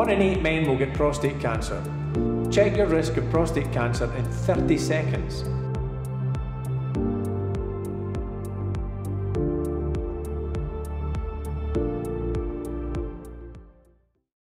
One in eight men will get prostate cancer. Check your risk of prostate cancer in 30 seconds.